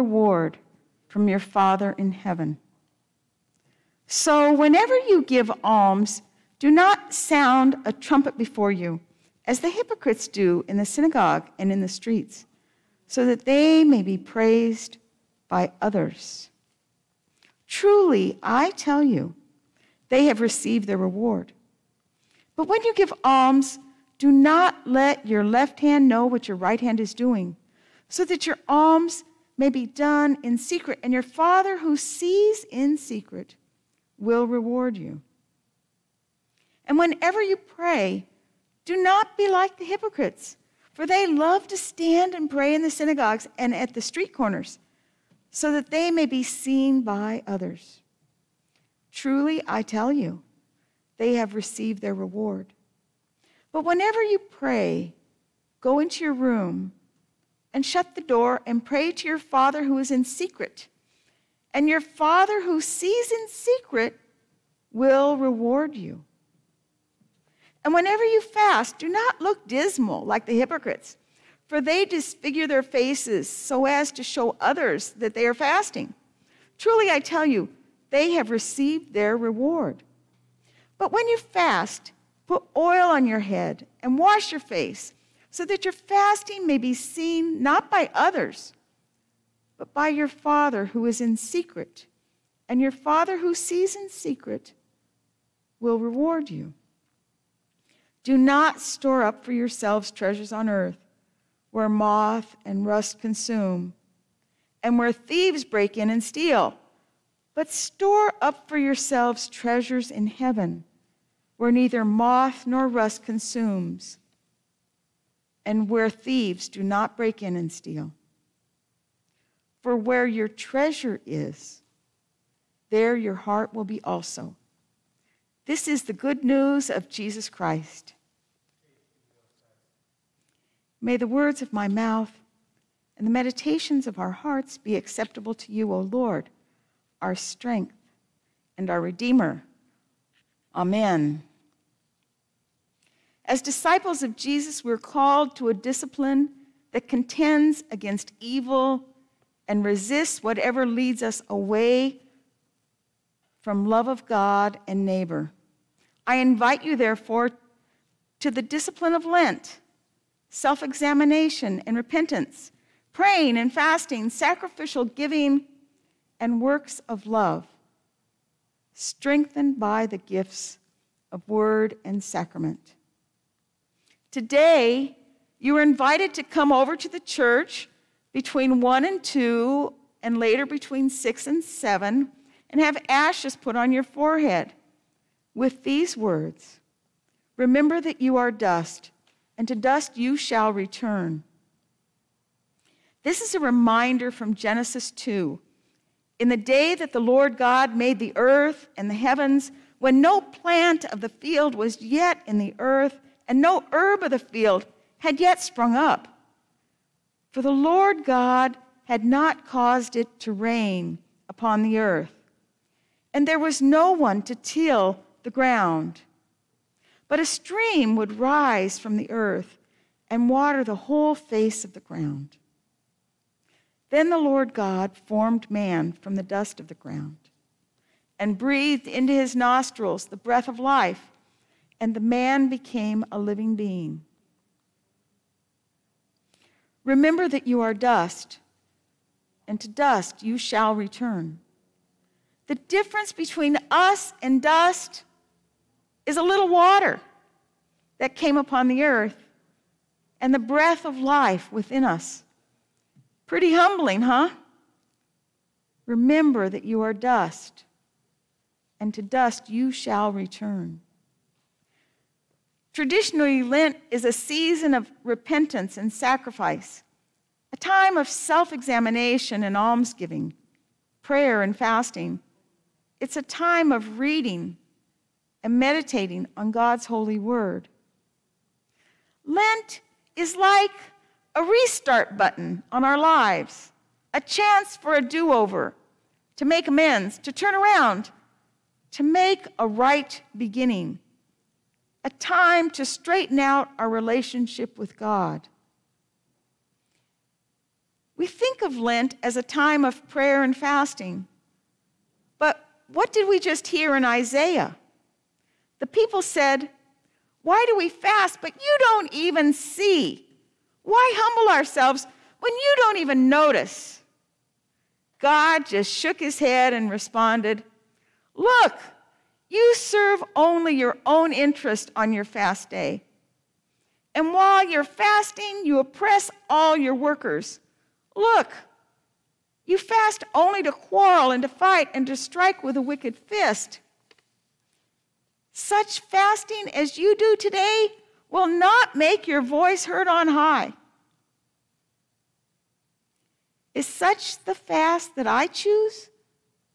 reward from your Father in heaven. So, whenever you give alms, do not sound a trumpet before you, as the hypocrites do in the synagogue and in the streets, so that they may be praised by others. Truly, I tell you, they have received their reward. But when you give alms, do not let your left hand know what your right hand is doing, so that your alms may be done in secret, and your Father who sees in secret will reward you. And whenever you pray, do not be like the hypocrites, for they love to stand and pray in the synagogues and at the street corners, so that they may be seen by others. Truly, I tell you, they have received their reward. But whenever you pray, go into your room and shut the door and pray to your Father who is in secret. And your Father who sees in secret will reward you. And whenever you fast, do not look dismal like the hypocrites, for they disfigure their faces so as to show others that they are fasting. Truly, I tell you, they have received their reward. But when you fast, put oil on your head and wash your face, so that your fasting may be seen not by others, but by your Father who is in secret. And your Father who sees in secret will reward you. Do not store up for yourselves treasures on earth, where moth and rust consume, and where thieves break in and steal, but store up for yourselves treasures in heaven, where neither moth nor rust consumes, and where thieves do not break in and steal. For where your treasure is, there your heart will be also. This is the good news of Jesus Christ. May the words of my mouth and the meditations of our hearts be acceptable to you, O Lord, our strength and our Redeemer. Amen. As disciples of Jesus, we're called to a discipline that contends against evil and resists whatever leads us away from love of God and neighbor. I invite you, therefore, to the discipline of Lent, self examination and repentance, praying and fasting, sacrificial giving, and works of love, strengthened by the gifts of word and sacrament. Today, you are invited to come over to the church between 1 and 2, and later between 6 and 7, and have ashes put on your forehead with these words Remember that you are dust, and to dust you shall return. This is a reminder from Genesis 2. In the day that the Lord God made the earth and the heavens, when no plant of the field was yet in the earth, and no herb of the field had yet sprung up. For the Lord God had not caused it to rain upon the earth, and there was no one to till the ground. But a stream would rise from the earth and water the whole face of the ground. Then the Lord God formed man from the dust of the ground and breathed into his nostrils the breath of life, and the man became a living being. Remember that you are dust, and to dust you shall return. The difference between us and dust is a little water that came upon the earth and the breath of life within us. Pretty humbling, huh? Remember that you are dust, and to dust you shall return. Traditionally, Lent is a season of repentance and sacrifice, a time of self examination and almsgiving, prayer and fasting. It's a time of reading and meditating on God's holy word. Lent is like a restart button on our lives, a chance for a do over, to make amends, to turn around, to make a right beginning, a time to straighten out our relationship with God. We think of Lent as a time of prayer and fasting. But what did we just hear in Isaiah? The people said, Why do we fast, but you don't even see? Why humble ourselves when you don't even notice? God just shook his head and responded, Look, you serve only your own interest on your fast day. And while you're fasting, you oppress all your workers. Look, you fast only to quarrel and to fight and to strike with a wicked fist. Such fasting as you do today will not make your voice heard on high. Is such the fast that I choose?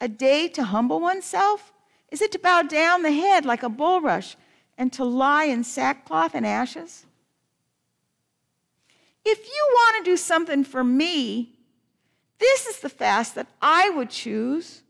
A day to humble oneself? Is it to bow down the head like a bulrush and to lie in sackcloth and ashes? If you want to do something for me, this is the fast that I would choose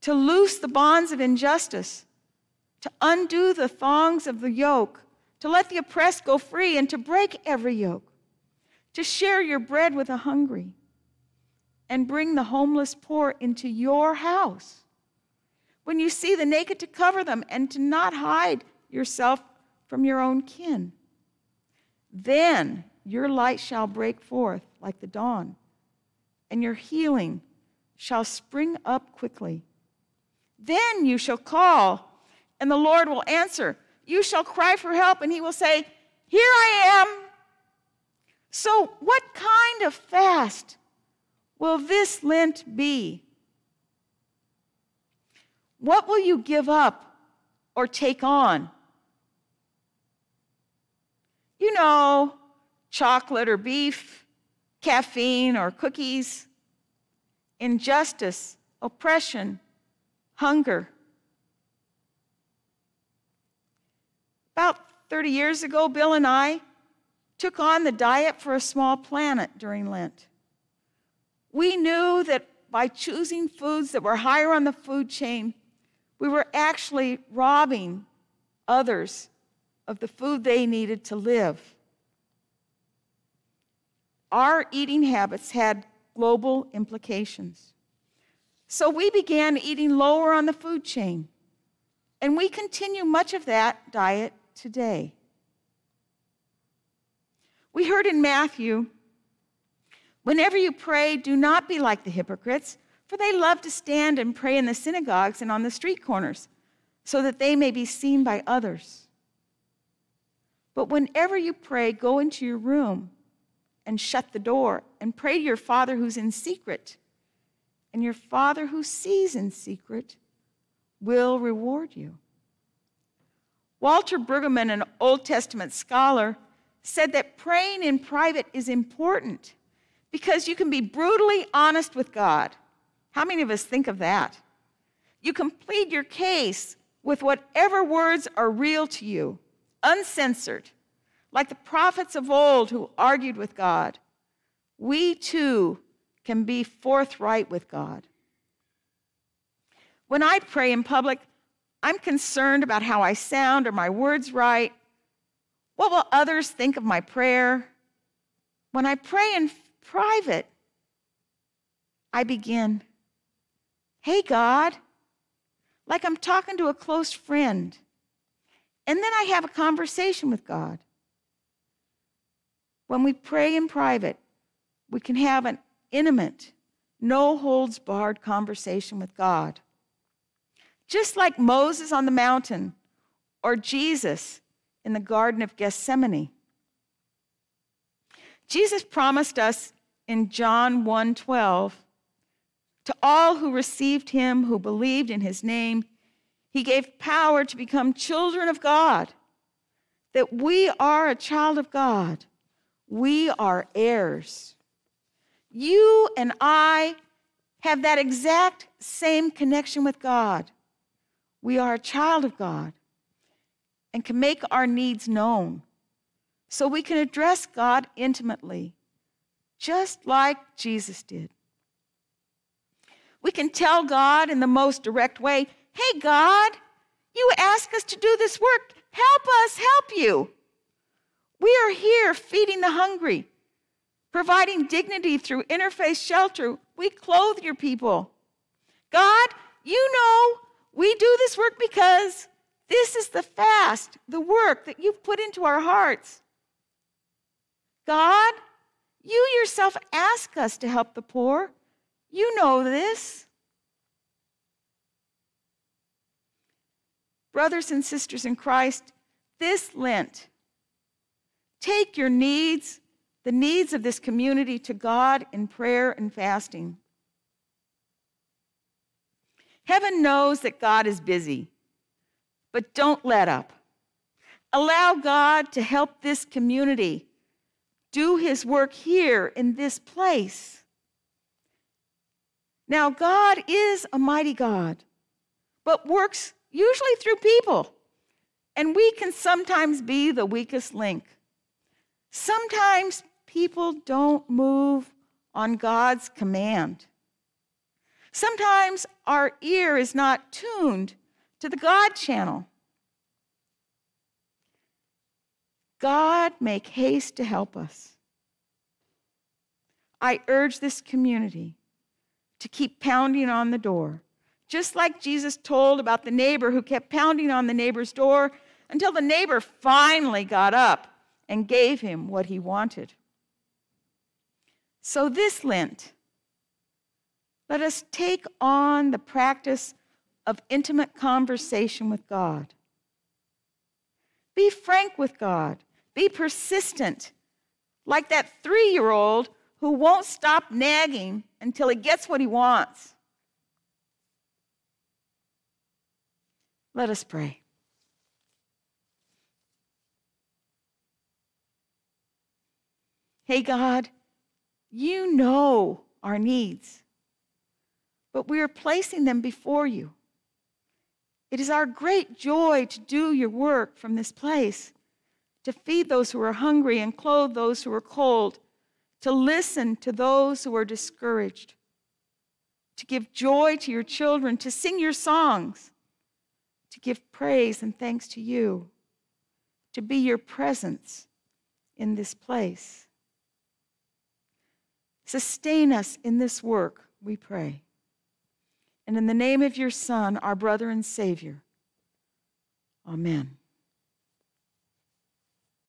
to loose the bonds of injustice, to undo the thongs of the yoke, to let the oppressed go free, and to break every yoke, to share your bread with the hungry, and bring the homeless poor into your house. When you see the naked, to cover them, and to not hide yourself from your own kin. Then your light shall break forth like the dawn, and your healing shall spring up quickly. Then you shall call, and the Lord will answer. You shall cry for help, and he will say, Here I am. So, what kind of fast will this Lent be? What will you give up or take on? You know, chocolate or beef, caffeine or cookies, injustice, oppression, hunger. About 30 years ago, Bill and I took on the diet for a small planet during Lent. We knew that by choosing foods that were higher on the food chain, we were actually robbing others of the food they needed to live. Our eating habits had global implications. So we began eating lower on the food chain, and we continue much of that diet today. We heard in Matthew whenever you pray, do not be like the hypocrites, for they love to stand and pray in the synagogues and on the street corners, so that they may be seen by others. But whenever you pray, go into your room and shut the door and pray to your Father who's in secret. And your Father who sees in secret will reward you. Walter Brueggemann, an Old Testament scholar, said that praying in private is important because you can be brutally honest with God. How many of us think of that? You can plead your case with whatever words are real to you uncensored, like the prophets of old who argued with God, we too can be forthright with God. When I pray in public, I'm concerned about how I sound or my words right. What will others think of my prayer? When I pray in private, I begin, Hey, God, like I'm talking to a close friend. And then I have a conversation with God. When we pray in private, we can have an intimate, no holds barred conversation with God. Just like Moses on the mountain or Jesus in the Garden of Gethsemane. Jesus promised us in John 1:12 to all who received him who believed in his name he gave power to become children of God. That we are a child of God. We are heirs. You and I have that exact same connection with God. We are a child of God and can make our needs known so we can address God intimately, just like Jesus did. We can tell God in the most direct way, Hey, God, you ask us to do this work. Help us help you. We are here feeding the hungry, providing dignity through interfaith shelter. We clothe your people. God, you know we do this work because this is the fast, the work that you've put into our hearts. God, you yourself ask us to help the poor. You know this. Brothers and sisters in Christ, this Lent, take your needs, the needs of this community, to God in prayer and fasting. Heaven knows that God is busy, but don't let up. Allow God to help this community do his work here in this place. Now, God is a mighty God, but works usually through people, and we can sometimes be the weakest link. Sometimes people don't move on God's command. Sometimes our ear is not tuned to the God channel. God, make haste to help us. I urge this community to keep pounding on the door, just like Jesus told about the neighbor who kept pounding on the neighbor's door until the neighbor finally got up and gave him what he wanted. So, this Lent, let us take on the practice of intimate conversation with God. Be frank with God be persistent, like that three year old who won't stop nagging until he gets what he wants. Let us pray. Hey, God, you know our needs, but we are placing them before you. It is our great joy to do your work from this place to feed those who are hungry and clothe those who are cold, to listen to those who are discouraged, to give joy to your children, to sing your songs, to give praise and thanks to you, to be your presence in this place. Sustain us in this work, we pray. And in the name of your Son, our brother and Savior, amen.